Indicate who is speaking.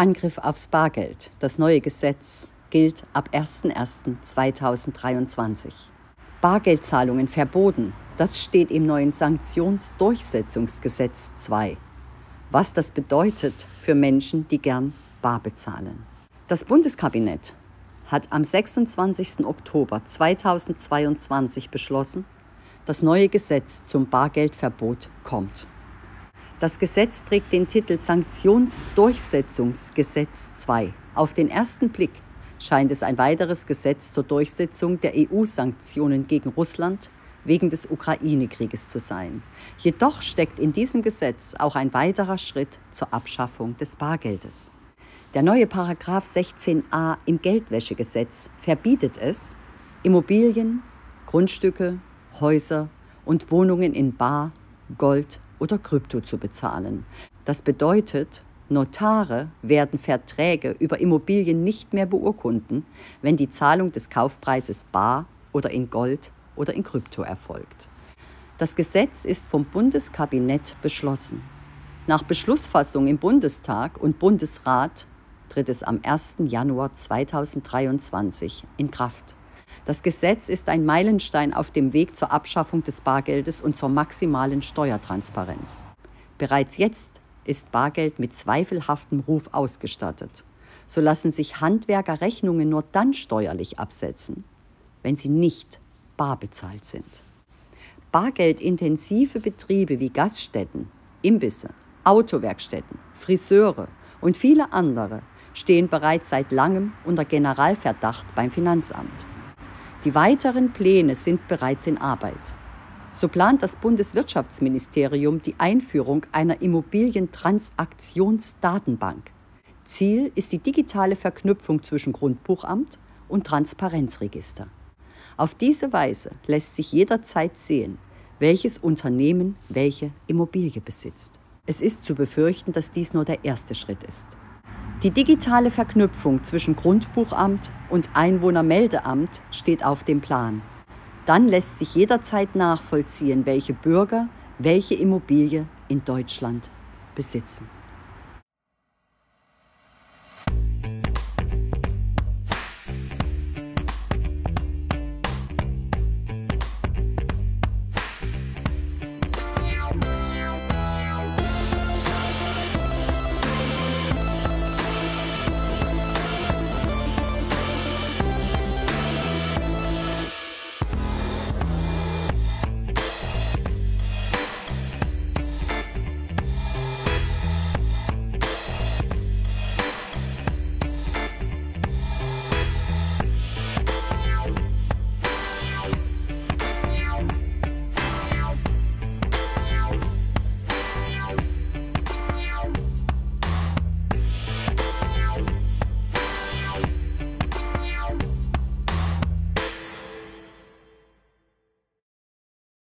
Speaker 1: Angriff aufs Bargeld. Das neue Gesetz gilt ab 01.01.2023. Bargeldzahlungen verboten. Das steht im neuen Sanktionsdurchsetzungsgesetz 2. Was das bedeutet für Menschen, die gern bar bezahlen. Das Bundeskabinett hat am 26. Oktober 2022 beschlossen, das neue Gesetz zum Bargeldverbot kommt. Das Gesetz trägt den Titel Sanktionsdurchsetzungsgesetz 2. Auf den ersten Blick scheint es ein weiteres Gesetz zur Durchsetzung der EU-Sanktionen gegen Russland wegen des Ukraine-Krieges zu sein. Jedoch steckt in diesem Gesetz auch ein weiterer Schritt zur Abschaffung des Bargeldes. Der neue Paragraph 16a im Geldwäschegesetz verbietet es, Immobilien, Grundstücke, Häuser und Wohnungen in Bar, Gold oder Krypto zu bezahlen. Das bedeutet, Notare werden Verträge über Immobilien nicht mehr beurkunden, wenn die Zahlung des Kaufpreises bar oder in Gold oder in Krypto erfolgt. Das Gesetz ist vom Bundeskabinett beschlossen. Nach Beschlussfassung im Bundestag und Bundesrat tritt es am 1. Januar 2023 in Kraft. Das Gesetz ist ein Meilenstein auf dem Weg zur Abschaffung des Bargeldes und zur maximalen Steuertransparenz. Bereits jetzt ist Bargeld mit zweifelhaftem Ruf ausgestattet. So lassen sich Handwerker Rechnungen nur dann steuerlich absetzen, wenn sie nicht bar bezahlt sind. Bargeldintensive Betriebe wie Gaststätten, Imbisse, Autowerkstätten, Friseure und viele andere stehen bereits seit langem unter Generalverdacht beim Finanzamt. Die weiteren Pläne sind bereits in Arbeit. So plant das Bundeswirtschaftsministerium die Einführung einer Immobilientransaktionsdatenbank. Ziel ist die digitale Verknüpfung zwischen Grundbuchamt und Transparenzregister. Auf diese Weise lässt sich jederzeit sehen, welches Unternehmen welche Immobilie besitzt. Es ist zu befürchten, dass dies nur der erste Schritt ist. Die digitale Verknüpfung zwischen Grundbuchamt und Einwohnermeldeamt steht auf dem Plan. Dann lässt sich jederzeit nachvollziehen, welche Bürger welche Immobilie in Deutschland besitzen.